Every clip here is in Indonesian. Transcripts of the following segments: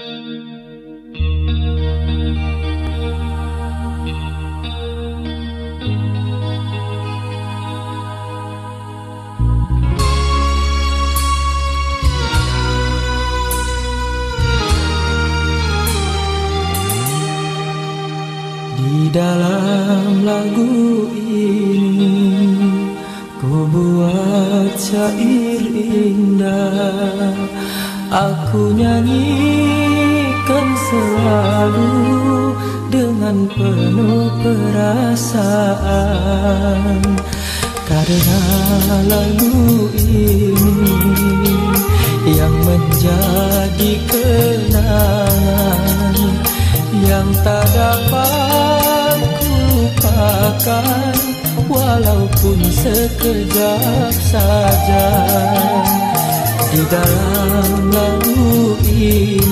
Di dalam lagu ini Ku buat syair indah Aku nyanyikan selalu Dengan penuh perasaan. Karena lagu ini Yang menjadi kenangan Yang tak dapat ku lupakan Walaupun sekejap saja Di dalam lagu ini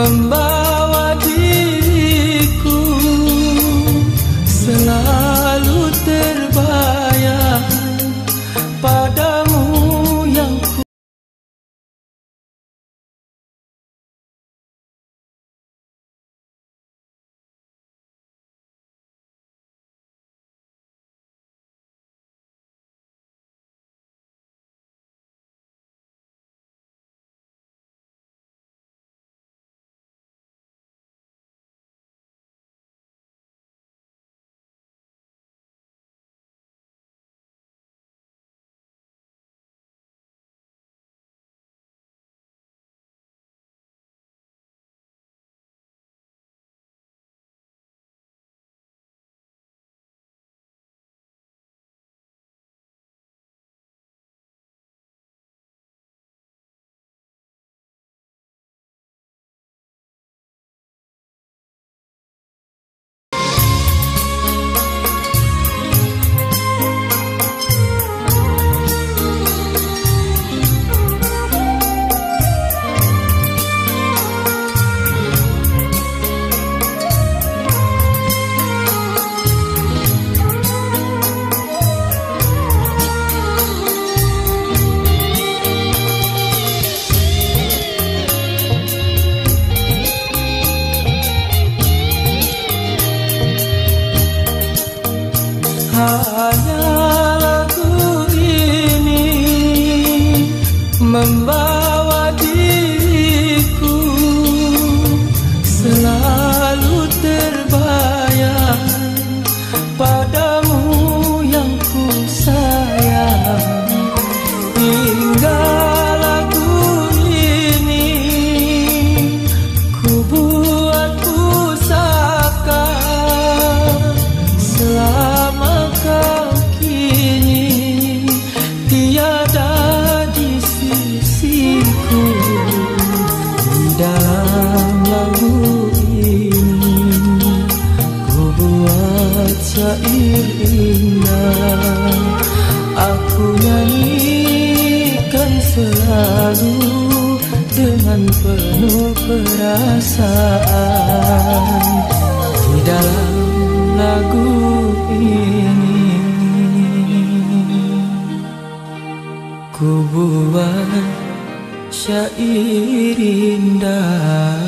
membawa Hanya lagu ini membawa syair indah. Aku nyanyikan selalu dengan penuh perasaan. Di dalam lagu ini ku buat syair indah